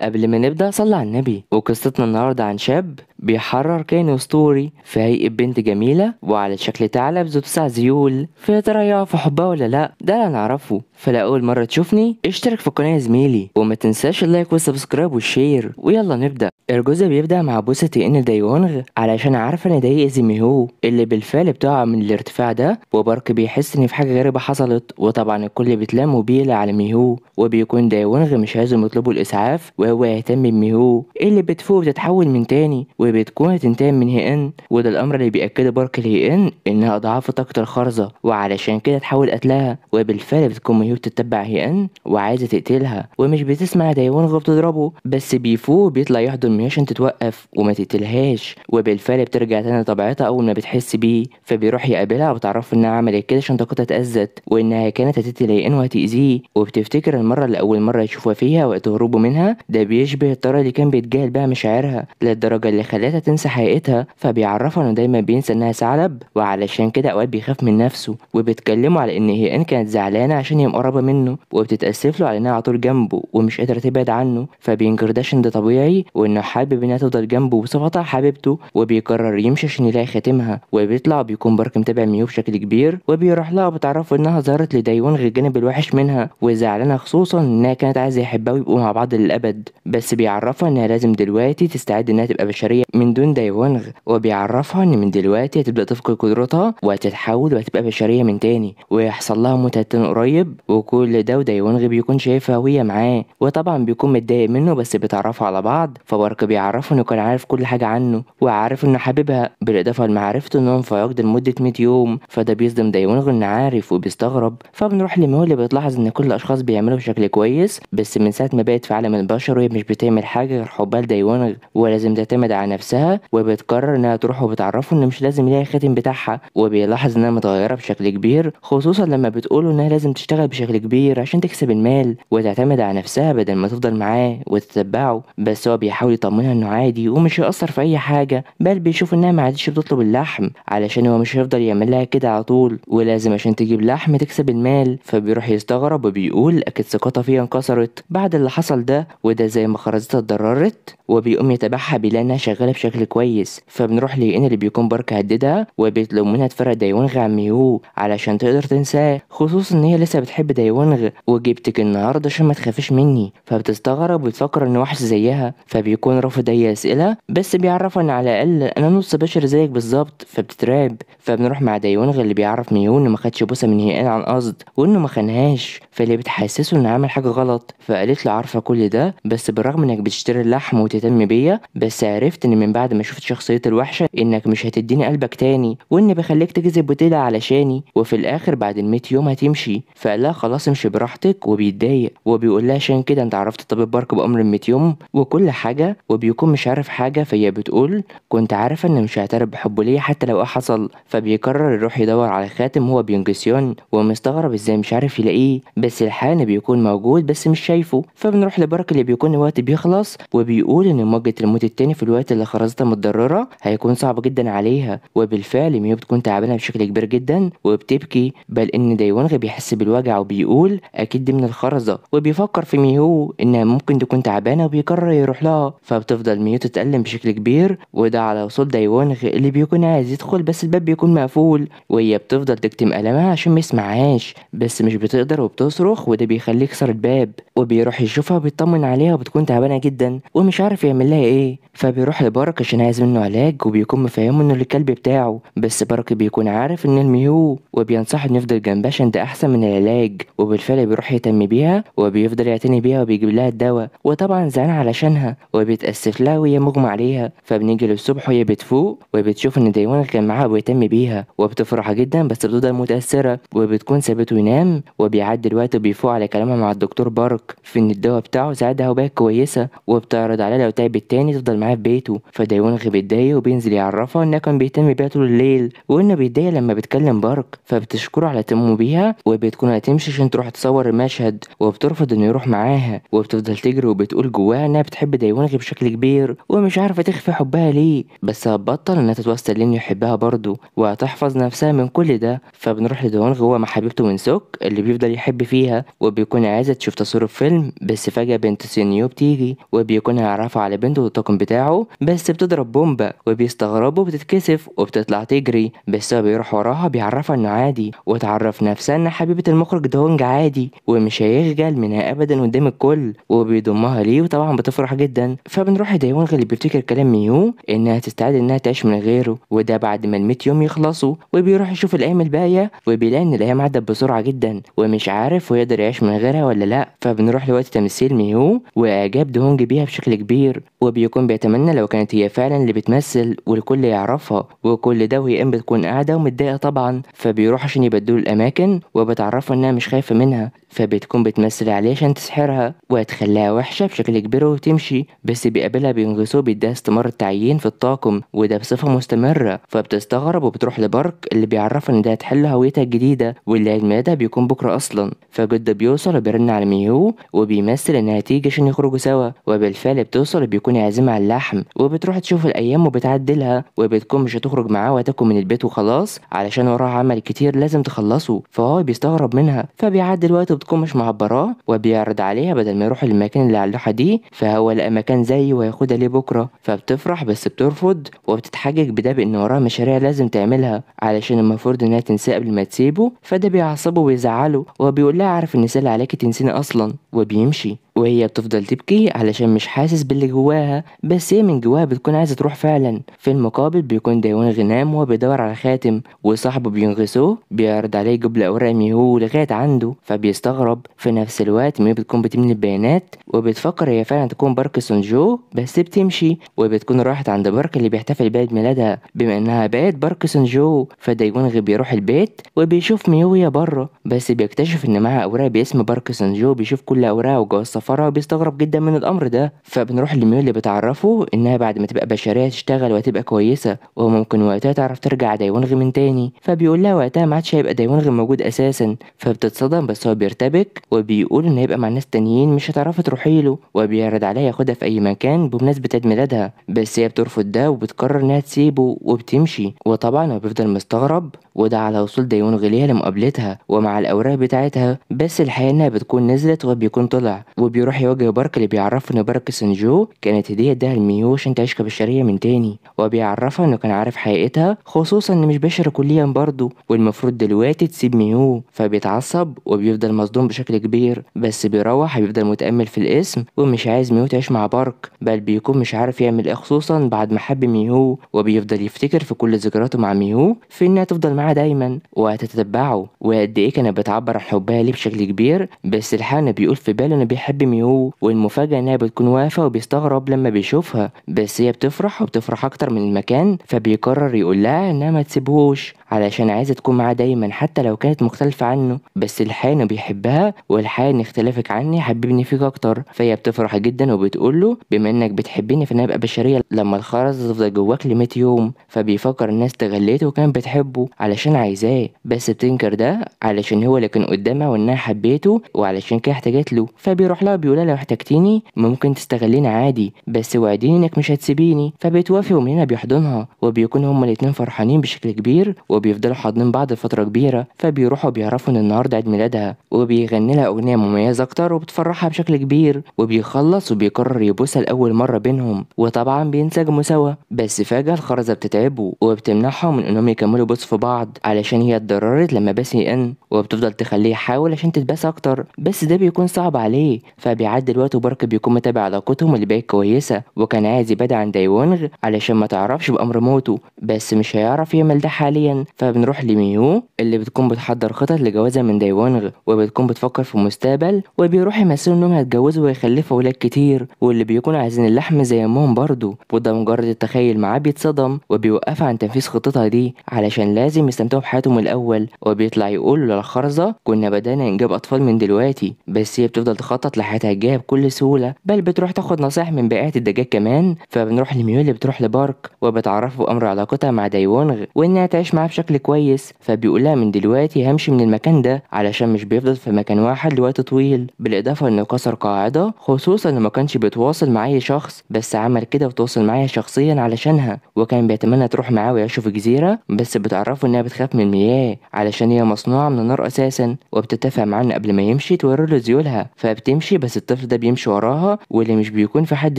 قبل ما نبدأ صلي على النبي. وقصتنا النهاردة عن شاب بيحرر كائن أسطوري في هيئة بنت جميلة وعلى شكل ثعلب ذو تسع ذيول فيا ترى في حبها ولا لأ؟ ده اللي هنعرفه فلا أول مرة تشوفني اشترك في القناة يا زميلي. وما تنساش اللايك وال subscribe وال share. ويلا نبدأ. الجزء بيبدأ مع بوسة هيئن دايونغ علشان عارفة إن ده يأذي ميهو اللي بالفعل بتقع من الارتفاع ده وبارك بيحس إن في حاجة غريبة حصلت وطبعا الكل بيتلام وبيقلق على ميهو وبيكون دايونغ مش عايزهم يطلبوا الإسعاف وهو يهتم بميهو اللي بتفوق وتتحول من تاني وبتكون هتنتقم من هيئن وده الأمر اللي بيأكده بارك لهيئن إنها أضعاف طاقة الخرزة وعلشان كده تحاول قتلها وبالفعل بتكون ميهو بتتبع هيئن وعايزة تقتلها ومش بتسمع دايونغ بتضربه بس بيفوق وبيطلع يحضن ميهو عشان تتوقف وما تقتلهاش وبالفعل بترجع تاني لطبيعتها أول ما بتحس بيه فبيروح يقابلها وبتعرفه إنها عملت كده عشان طاقتها اتأذت وإنها كانت هتقتل هيئن وهتأذيه وبتفتكر المرة اللي أول مرة يشوفها فيها وقت هروبه منها ده بيشبه الطريقة اللي كان بيتجاهل بيها مشاعرها للدرجة اللي خلتها تنسى حقيقتها فبيعرفها إنه دايما بينسى إنها ثعلب وعلشان كده أوقات بيخاف من نفسه وبيتكلموا على إن هيئن كانت زعلانة عشان هي مقربة منه وبتتأسف له على إنها على طول جنبه ومش قادرة تبعد عنه فبينكر ده ده طبيعي وإنه حابب إنها تفضل جنبه بصفتها حبيبته وبيقرر يمشي عشان يلاقي خاتمها. وبيطلع بيكون بارك متابع ميو بشكل كبير وبيروح لها وبتعرفه إنها ظهرت لدايونغ الجانب الوحش منها وزعلانة خصوصا إنها كانت عايزة يحبها ويبقوا مع بعض للأبد. بس بيعرفها إنها لازم دلوقتي تستعد إنها تبقى بشرية من دون دايونغ وبيعرفها إن من دلوقتي هتبدأ تفقد قدرتها وهتتحول وهتبقى بشرية من تاني. ويحصل لها موت هتن قريب وكل ده ودايونغ بيكون شايفها وهي معاه. وطبعا بيكون متضايق منه بس بيتعرفوا على بعض فبارك بيعرفه إنه كان عارف كل حاجة عنه وعارف إنه حبيبها بالإضافة لمعرفته إنهم في عقد لمدة 100 يوم فده بيصدم دايونغ إنه عارف وبيستغرب. فبنروح لميو اللي بتلاحظ إن كل الأشخاص بيعملوا بشكل كويس بس من ساعة ما بقت في عالم البشر وهي مش بتعمل حاجة غير حبها لدايونغ ولازم تعتمد على نفسها وبتقرر إنها تروح وبتعرفه إن مش لازم يلاقي الخاتم بتاعها وبيلاحظ إنها متغيرة بشكل كبير خصوصا لما بتقوله إنها لازم تشتغل بشكل كبير عشان تكسب المال وتعتمد على نفسها بدل ما تفضل معاه وتتبعه بس هو بيحاول يطمنها إنه عادي ومش هيأثر في أي حاجة بل بيشوف إنها ما عادش بتطلب اللحم علشان هو مش هيفضل يعمل لها كده على طول ولازم عشان تجيب لحم تكسب المال فبيروح يستغرب وبيقول أكيد ثقتها فيها انكسرت. بعد اللي حصل ده وده زي ما خرزتها اتضررت وبيقوم يتابعها بيلاقي إنها شغالة بشكل كويس. فبنروح لإن اللي بيكون بارك هددها وبيطلب منها تفرق دايونغ عن ميهو علشان تقدر تنساه خصوصا إن هي لسه بتحب دايونغ وجبتك النهارده عشان ما تخافيش مني. فبتستغرب وتفكر انه وحش زيها فبيكون رافض أي أسئلة بس بيعرفها إن على الأقل أنا نص بشر زيك بالظبط فبتترعب. فبنروح مع دايونغ اللي بيعرف ميهو انه ما خدش بوسة من هيئان عن قصد وإنه ما خانهاش. فاللي بتحسسه إنه عمل حاجة غلط فقالت له عارفة كل ده بس بالرغم إنك بتشتري اللحم وتهتم بيا بس عرفت إن من بعد ما شفت شخصيتي الوحشة إنك مش هتديني قلبك تاني وإني بخليك تجذب وتقلق علشاني. وفي الآخر بعد الميت يوم هتمشي. فقال لها خلاص امشي براحتك وبيتضايق وبيقول لها عشان كده أنت عرفت طبيب بارك بأمر الميت يوم وكل حاجة وبيكون مش عارف حاجة فهي بتقول كنت عارفة ان مش هعترف بحبه ليا حتى لو إيه حصل. فبيقرر يروح يدور على خاتم هو بيونجسيون ومستغرب إزاي مش عارف يلاقيه. بس الحقيقة بيكون موجود بس مش شايفه. فبنروح لبارك اللي بيكون الوقت بيخلص وبيقول ان مواجهه الموت التاني في الوقت اللي خرزتها متضررة هيكون صعب جدا عليها. وبالفعل ميو بتكون تعبانه بشكل كبير جدا وبتبكي بل إن دايونغ بيحس بالوجع وبيقول أكيد دي من الخرزة. وبيفكر في ميهو إنها ممكن تكون تعبانة وبيقرر يروح لها. فبتفضل ميو تتألم بشكل كبير وده على وصول دايونغ اللي بيكون عايز يدخل بس الباب بيكون مقفول وهي بتفضل تكتم ألمها عشان ما يسمعهاش بس مش بتقدر وبتصرخ وده بيخليه يكسر الباب وبيروح يشوفها وبيطمن عليها وبتكون تعبانة جدا ومش عارف يعمل لها إيه فبيروح لبارك عشان عايز منه علاج وبيكون مفهمه إنه الكلب بتاعه بس بارك بيكون عارف إن الميهو وبينصحه إنه يفضل جنبها عشان ده أحسن من العلاج وبالفعل بيروح يهتم بيها وبيفضل يعتني بيها وبيجيب لها الدواء وطبعا زعلان علشانها وبيتأسف لها وهي مغمى عليها فبنيجي للصبح وهي بتفوق وبتشوف إن دايوان كان معاها وبيهتم بيها وبتفرح جدا بس بتفضل متأثرة وبتكون سابته ينام وبيعدي الوقت وبيفوق على كلامها مع الدكتور بارك في إن الدواء بتاعه ساعدها وبقت كويسة وبتعرض عليها لو تعبت تاني تفضل معاه في بيته. فدايوان بيتضايق وبينزل يعرفها انه كان بيهتم بيها طول الليل وانه بيتضايق لما بتكلم بارك فبتشكره على اهتمامه بيها وبتكون هتمشي عشان تروح تصور المشهد وبترفض إنه يروح معاها وبتفضل تجري وبتقول جواها إنها بتحب دايوان بشكل كبير ومش عارفة تخفي حبها ليه. بس هتبطل إنها تتوسل لأنه يحبها برضه وهتحفظ نفسها من كل ده. فبنروح لدونغ هو مع حبيبته من سوك اللي بيفضل يحب فيها وبيكون عايزة تشوف تصوير فيلم بس فجأة بنت سينيو بتيجي وبيكون هيعرفوا على بنته والطاقم بتاعه. بس بتضرب بومبا وبيستغربوا وبتتكسف وبتطلع تجري. بس هو بيروح وراها بيعرفها إنه عادي وتعرف نفسها ان حبيبة المخرج دونج عادي. ومش هيخجل منها ابدا قدام الكل وبيضمها ليه. وطبعا بتفرح جدا. فبنروح لدايونغ اللي بيفتكر كلام ميو إنها تستعد إنها تعيش من غيره وده بعد ما الميت يوم يخلصوا وبيروح يشوف الأيام الباقية وبيلاقي إن الأيام عدت بسرعة جدا ومش عارف ويقدر يعيش من غيرها ولا لأ. فبنروح لوقت تمثيل ميو وإعجاب دونج بيها بشكل كبير وبيكون بيتمنى لو كانت هي فعلا اللي بتمثل والكل يعرفها وكل ده وهي أم بتكون قاعدة ومتضايقة طبعا. فبيروح عشان يبدلوا الأماكن وبتعرفها إنها مش خايفة منها. فبتكون بتمثل عليه عشان تسحرها وهتخليها وحشة بشكل كبير وتمشي. بس بيقابلها بينغصوه بيديها استمارة تعيين في الطاقم وده بصفة مستمرة فبتستغرب وبتروح لبارك اللي بيعرفها إن ده هتحل هويتها الجديدة واللي عيد ميلادها بيكون بكرة أصلا. فجد بيوصل وبيرن على ميهو وبيمثل إنها تيجي عشان يخرجوا سوا وبالفعل بتوصل وبيكون يعزمها على اللحم. وبتروح تشوف الأيام وبتعدلها وبتكون مش هتخرج معاه وهتاكل من البيت وخلاص علشان وراها عمل كتير لازم تخلصه. فهو بيستغرب منها فبيعدي الوقت وبتكون مش معبراه وبيعرض عليها بدل ما يروح المكان اللي على اللوحة دي. فهو لقى مكان زيه وهياخدها ليه بكرة. فبتفرح بس بترفض وبتتحجج بده بإن وراها مشاريع لازم تعملها علشان المفروض إنها تنساه قبل ما تسيبه. فده بيعصبه ويزعله وبيقول لها عارف إن سهل عليكي تنسيني أصلا. وبيمشي. وهي بتفضل تبكي علشان مش حاسس باللي جواها بس هي من جواها بتكون عايزة تروح فعلا. في المقابل بيكون دايون غنام وهو بيدور على خاتم وصاحبه بينغصوه بيعرض عليه يجيب له أوراق ميهو لغاية عنده فبيستغرب. في نفس الوقت ميهو بتكون بتملي البيانات وبتفكر هي فعلا تكون بارك سونجو بس بتمشي وبتكون راحت عند بارك اللي بيحتفل بعيد ميلادها. بما إنها بقت بارك سونجو فدايون بيروح البيت وبيشوف وهي بره بس بيكتشف إن معاها أوراق باسم بارك سونجو بيشوف كل اوراقها وجواز سفرها وبيستغرب جدا من الأمر ده فبنروح لميو اللي بتعرفه إنها بعد ما تبقى بشرية تشتغل وهتبقى كويسة وممكن وقتها تعرف ترجع دايونغ من تاني. فبيقول لها وقتها ما عادش هيبقى دايونغ موجود أساسا فبتتصدم بس هو بيرتبك وبيقول إن هيبقى مع ناس تانيين مش هتعرفي تروحي له وبيعرض عليها ياخدها في أي مكان بمناسبة عيد ميلادها. بس هي بترفض ده وبتقرر إنها تسيبه وبتمشي. وطبعا هو بيفضل مستغرب وده على وصول دايونغ ليها لمقابلتها ومع الأوراق بتاعتها. بس الحقيقة إنها بتكون نزلت وبيكون طلع وبيروح يواجه بارك اللي بيعرفه إن بارك سنجو كانت هديه اداها لميو عشان تعيش كبشرية من تاني. وبيعرفها إنه كان عارف حقيقتها خصوصا إن مش بشر كليا برضه والمفروض دلوقتي تسيب ميو فبيتعصب وبيفضل مصدوم بشكل كبير بس بيروح بيفضل متأمل في الاسم ومش عايز ميو تعيش مع بارك بل بيكون مش عارف يعمل إيه خصوصا بعد ما حب ميو وبيفضل يفتكر في كل ذكرياته مع ميو في إنها تفضل معاه دايما وهتتتبعه وقد إيه كانت بتعبر عن حبها ليه بشكل كبير بس الحقيقة بيقول في باله إنه بيحب ميو والمفاجأة إنها بتكون واقفة وبيستغرب لما بيشوفها بس هي بتفرح وبتفرح أكتر من المكان فبيقرر يقول لها إنها ما تسيبهوش. علشان عايزة تكون معاه دايما حتى لو كانت مختلفة عنه. بس الحقيقة إنه بيحبها والحقيقة إن اختلافك عني حببني فيك أكتر. فهي بتفرح جدا وبتقول له بما إنك بتحبني فأنا أبقى بشرية لما الخرز تفضل جواك ل 100 يوم. فبيفكر الناس تغليته وكانت بتحبه علشان عايزاه. بس بتنكر ده علشان هو اللي كان قدامها وانها حبيته وعلشان كده احتاجت له. فبيروح لها بيقول لها لو احتجتيني ممكن تستغليني عادي بس وعديني إنك مش هتسيبيني. فبتوافق ومن هنا بيحضنها وبيكون هما الاتنين فرحانين بشكل كبير وبيفضلوا حاضنين بعض لفترة كبيرة فبيروحوا بيعرفوا إن النهارده عيد ميلادها وبيغني لها أغنية مميزة أكتر وبتفرحها بشكل كبير وبيخلص وبيقرر يبوسها لأول مرة بينهم. وطبعا بينسجموا سوا بس فجأة الخرزة بتتعبه وبتمنعهم من انهم يكملوا بوس في بعض علشان هي اتضررت لما باس إن. وبتفضل تخليه يحاول عشان تتباس أكتر بس ده بيكون صعب عليه. فبيعدي الوقت وبارك بيكون متابع علاقتهم اللي بقت كويسة. وكان عايز يبعد عن دايونغ علشان ما تعرفش بأمر موته بس مش هيعرف يعمل ده حاليا. فبنروح لميو اللي بتكون بتحضر خطط لجوازها من دايونغ وبتكون بتفكر في المستقبل وبيروح يمثلوا إنهم هيتجوزوا ويخلفوا ولاد كتير واللي بيكونوا عايزين اللحم زي أمهم برضه وده مجرد التخيل معاه بيتصدم وبيوقفها عن تنفيذ خطتها دي علشان لازم يستمتعوا بحياتهم الأول. وبيطلع يقول للخرزه كنا بدأنا نجيب أطفال من دلوقتي بس هي بتفضل تخطط لحياتها الجاية بكل سهولة بل بتروح تاخد نصايح من بائعه الدجاج كمان. فبنروح لميو اللي بتروح لبارك وبتعرفه أمر علاقتها مع دايونغ وإنها تعيش معاه بشكل كويس فبيقولها من دلوقتي همشي من المكان ده علشان مش بيفضل في مكان واحد لوقت طويل. بالإضافة انه كسر قاعدة خصوصا انه ما كانش بيتواصل مع أي شخص بس عمل كده وتواصل معايا شخصيا علشانها وكان بيتمنى تروح معاه ويعيشوا في جزيرة بس بتعرفه إنها بتخاف من المياه علشان هي مصنوعة من النار أساسا وبتتفق معاه قبل ما يمشي توري له ذيولها فبتمشي بس الطفل ده بيمشي وراها واللي مش بيكون في حد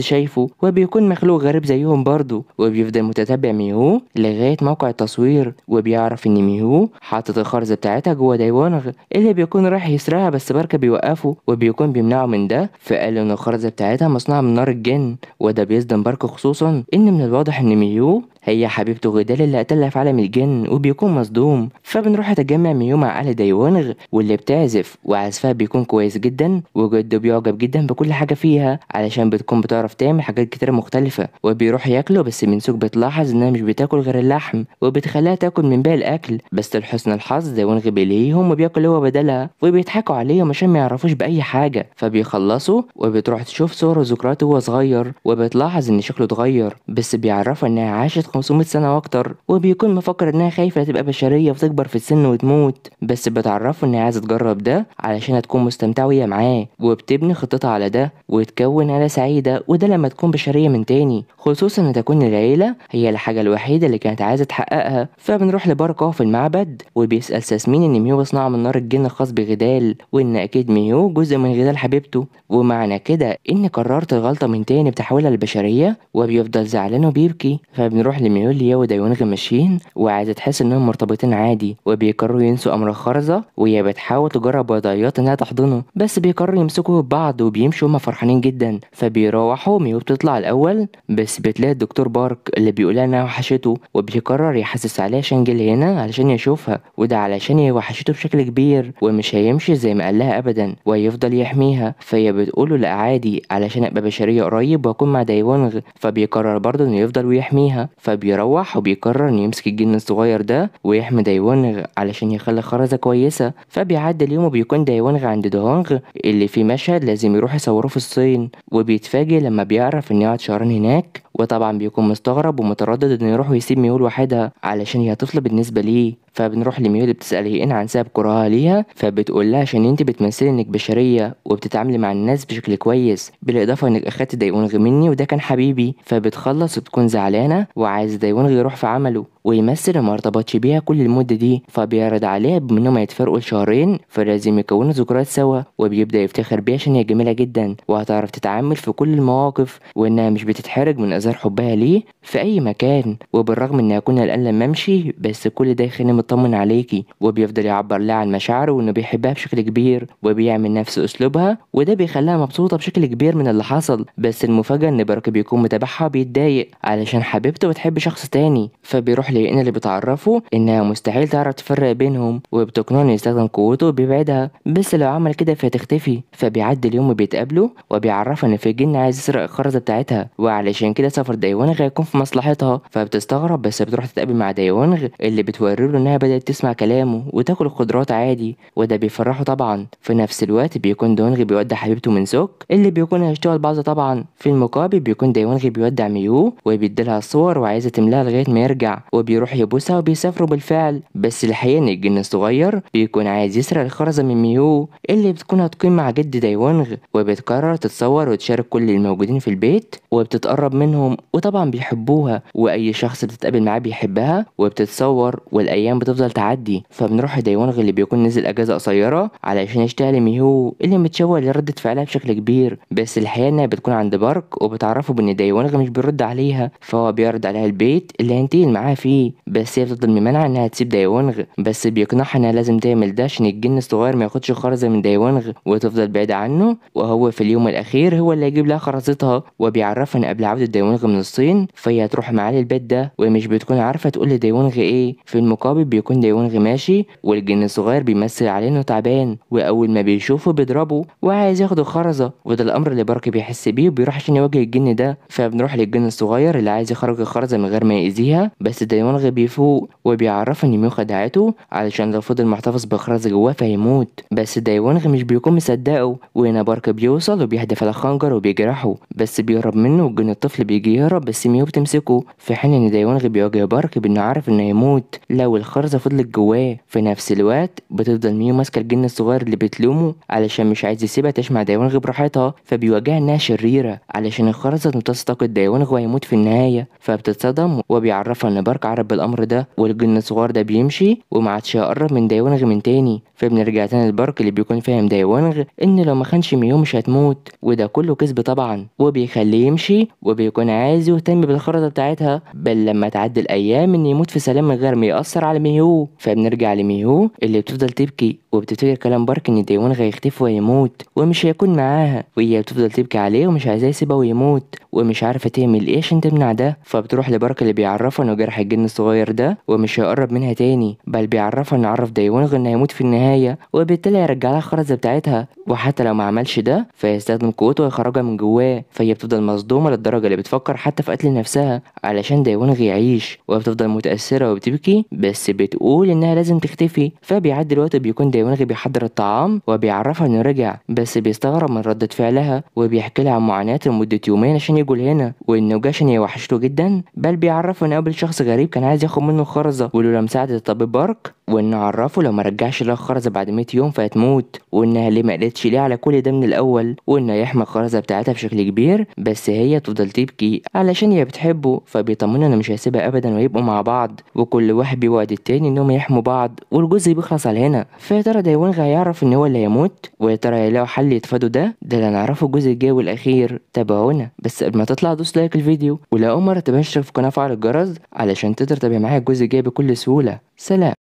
شايفه وبيكون مخلوق غريب زيهم برضه وبيفضل متتبع ميهو لغاية موقع التصوير وبيعرف ان ميهو. حاطط الخرزة بتاعتها جوه دايوانغ اللي بيكون رايح يسرقها بس باركا بيوقفه وبيكون بيمنعه من ده. فقال إن الخرزة بتاعتها مصنوعة من نار الجن وده بيصدم باركا خصوصا إن من الواضح إن ميهو هي حبيبته غدال اللي قتلها في عالم الجن وبيكون مصدوم فبنروح نتجمع ميو مع أهل دايوانغ واللي بتعزف وعزفها بيكون كويس جدا وجده بيعجب جدا بكل حاجة فيها علشان بتكون بتعرف تعمل حاجات كتير مختلفة وبيروح ياكله بس منسوك بتلاحظ إنها مش بتاكل غير اللحم وبتخليها تاكل من باقي الأكل بس لحسن الحظ دايوانغ بيلاقيهم وبياكل هو بدلها وبيضحكوا عليهم عشان ما يعرفوش بأي حاجة فبيخلصوا وبتروح تشوف صور وذكرياته وهو صغير وبتلاحظ إن شكله اتغير بس بيعرفها إنها عاشت 500 سنة وأكتر وبيكون مفكر إنها خايفة تبقى بشرية وتكبر في السن وتموت. بس بتعرفه إنها عايزة تجرب ده علشان تكون مستمتعة وهي معاه وبتبني خطتها على ده وتكون عيلة سعيدة وده لما تكون بشرية من تاني. خصوصا إن تكون العيلة هي الحاجة الوحيدة اللي كانت عايزة تحققها. فبنروح لباركا في المعبد وبيسأل ساسمين إن ميو صنع من نار الجن الخاص بغدال وإن أكيد ميو جزء من غدال حبيبته. ومعنى كده إن قررت الغلطة من تاني بتحولها للبشرية وبيفضل زعلان وبيبكي. فبنروح لميو ليا ودايونغ ماشيين وعايزة تحس إنهم مرتبطين عادي وبيقرروا ينسوا أمر الخرزة وهي بتحاول تجرب وضعيات إنها تحضنه. بس بيقرروا يمسكوا ببعض وبيمشوا هما فرحانين جدا. فبيروحوا ميو بتطلع الأول بس بتلاقي الدكتور بارك اللي بيقولها إنها وحشته وبيقرر يحسس عليها عشان جه هنا علشان يشوفها وده علشان هي وحشته بشكل كبير ومش هيمشي زي ما قالها ابدا ويفضل يحميها. فهي بتقوله لأ عادي علشان أبقى بشرية قريب وأكون مع دايوانغ فبيقرر برضه إنه يفضل ويحميها. فبيروح وبيقرر إنه يمسك الجن الصغير ده ويحمي دايوانغ علشان يخلي خرزة كويسة. فبيعدي اليوم وبيكون دايوانغ عند دوهونغ اللي في مشهد لازم يروح يصوروه في الصين. وبيتفاجئ لما بيعرف إنه قاعد شهرين هناك. وطبعا بيكون مستغرب ومتردد إنه يروح ويسيب ميول لوحدها علشان هي طفلة بالنسبة ليه. فبنروح لميول بتسأل هيئين عن سبب كرهها ليها فبتقول لها عشان أنت بتمثلي إنك بشرية وبتتعاملي مع الناس بشكل كويس بالإضافة إنك اخدت دايونغ مني وده كان حبيبي فبتخلص وبتكون زعلانة وعايز دايونغ يروح في عمله. ويمثل ما ارتبطش بيها كل المدة دي فبيعرض عليها بما انهم هيتفرقوا لشهرين فلازم يكونوا ذكريات سوا وبيبدأ يفتخر بيها عشان هي جميلة جدا وهتعرف تتعامل في كل المواقف وإنها مش بتتحرج من أزار حبها ليه في أي مكان وبالرغم إنها كنا قلقان لما أمشي بس كل ده يخليني مطمن عليكي وبيفضل يعبر لها عن مشاعره وإنه بيحبها بشكل كبير وبيعمل نفس أسلوبها وده بيخليها مبسوطة بشكل كبير من اللي حصل بس المفاجأة إن بارك بيكون متابعها وبيتضايق علشان حبيبته بتحب شخص تاني فبيروح لإن اللي بتعرفه إنها مستحيل تعرف تفرق بينهم وبتقنعه يستخدم قوته وبيبعدها بس لو عمل كده فهتختفي فبيعدي اليوم وبيتقابلوا وبيعرفها إن في جن عايز يسرق الخرزة بتاعتها. وعلشان كده سفر دايوانغ هيكون في مصلحتها. فبتستغرب بس بتروح تتقابل مع دايوانغ اللي بتوري له إنها بدأت تسمع كلامه وتاكل الخضروات عادي وده بيفرحه طبعا. في نفس الوقت بيكون دايوانغ بيودع حبيبته مين سوك اللي بيكون هيشتغل بعض طبعا. في المقابل بيكون دايوانغ بيودع ميو وبيديلها الصور وعايزة تملاها لغاية ما يرجع. وبيروح يبوسها وبيسافروا بالفعل. بس الحقيقة إن الجن الصغير بيكون عايز يسرق الخرزة من ميو اللي بتكون هتقيم مع جد دايوانغ وبتقرر تتصور وتشارك كل الموجودين في البيت وبتتقرب منهم وطبعا بيحبوها وأي شخص بتتقابل معاه بيحبها وبتتصور والأيام بتفضل تعدي. فبنروح دايوانغ اللي بيكون نزل أجازة قصيرة علشان يشتغل ميهو اللي متشوق لردة فعلها بشكل كبير. بس الحقيقة إنها بتكون عند بارك وبتعرفه بإن دايوانغ مش بيرد عليها فهو بيعرض عليها البيت اللي هينتقل معاها فيه. بس هي بتفضل ممانعة إنها تسيب دايوانغ بس بيقنعها إنها لازم تعمل ده عشان الجن الصغير ما ياخدش خرزة من دايوانغ وتفضل بعيدة عنه. وهو في اليوم الأخير هو اللي هيجيب لها خرزتها وبيعرفها إن قبل عودة دايوانغ من الصين. فهي هتروح معاه للبيت ده ومش بتكون عارفة تقول لدايوانغ إيه. في المقابل بيكون دايوانغ ماشي والجن الصغير بيمثل عليه إنه تعبان. وأول ما بيشوفه بيضربه وعايز ياخد الخرزة وده الأمر اللي بارك بيحس بيه وبيروح عشان يواجه الجن ده. فبنروح للجن الصغير اللي عايز يخرج الخرزة من غير ما يأذيها. بس دايوانغ دايوانغ بيفوق وبيعرفها ان ميو خدعته علشان لو فضل محتفظ بخرز جواه فهيموت. بس دايوانغ مش بيكون مصدقه وهنا بارك بيوصل وبيهدف على خنجر وبيجرحه. بس بيهرب منه وجن الطفل بيجي يهرب بس ميو بتمسكه في حين إن دايوانغ بيواجه بارك بإنه عارف إنه هيموت. لو الخرزة فضلت جواه في نفس الوقت بتفضل ميو ماسكة الجن الصغير اللي بتلومه علشان مش عايز يسيبها تعيش مع دايوانغ براحتها فبيواجهها إنها شريرة علشان الخرزة تمتص طاقة دايوانغ وهيموت في النهاية. فبتتصدم وبيعرفها إن بارك عرف بالأمر ده والجن الصغير ده بيمشي ومعادش يقرب من دايوانغ من تاني. فبنرجع تاني لبارك اللي بيكون فاهم دايوانغ إن لو ما خانش ميو مش هتموت وده كله كذب طبعا. وبيخليه يمشي وبيكون عايز يهتم بالخرزة بتاعتها. بل لما تعدي الأيام إن يموت في سلام من غير ما يأثر على ميهو. فبنرجع لميهو اللي بتفضل تبكي وبتفتكر كلام بارك إن دايوانغ هيختفي ويموت ومش هيكون معاها. وهي بتفضل تبكي عليه ومش عايزاه يسيبها ويموت ومش عارفة تعمل إيه عشان تمنع ده. فبتروح لبارك اللي بيعرفها إنه جرح الجن الصغير ده ومش هيقرب منها تاني بل بيعرفها انه عرف دايوانغ انه هيموت في النهاية وبالتالي هيرجع لها الخرزة بتاعتها. وحتى لو ما عملش ده فيستخدم قوته ويخرجها من جواه. فهي بتفضل مصدومة للدرجة اللي بتفكر حتى في قتل نفسها علشان دايوانغ يعيش. وبتفضل متأثرة وبتبكي بس بتقول إنها لازم تختفي. فبيعدي الوقت بيكون دايوانغ بيحضر الطعام وبيعرفها إنه رجع بس بيستغرب من ردة فعلها وبيحكي لها عن معاناته لمدة يومين عشان يجوا هنا وإنه جه عشان يوحشته جدا بل بيعرفه انه قابل شخص غريب كان عايز ياخد منه خرزة ولولا مساعدة الطبيب بارك وإنه عرفه لو ما رجعش لها الخرزة بعد 100 يوم فهتموت وإنها ليه ما قالتش ليه على كل ده من الأول وإنه يحمي الخرزة بتاعتها بشكل كبير بس هي تفضل تبكي علشان هي بتحبه فبيطمنها إنه مش هيسيبها ابدا ويبقوا مع بعض وكل واحد بيوعد التاني إنهم يحموا بعض والجزء بيخلص على هنا. فيا ترى دايوانغ هيعرف إن هو اللي هيموت؟ ويا ترى هيلاقوا حل يتفادوا ده؟ ده اللي هنعرفه الجزء الجاي والأخير. تابعونا. بس قبل ما تطلع دوس لايك الفيديو ولو أول مرة تبقى في القناه فعل الجرس علشان تقدر تتابع معايا الجزء الجاي بكل سهولة. سلام.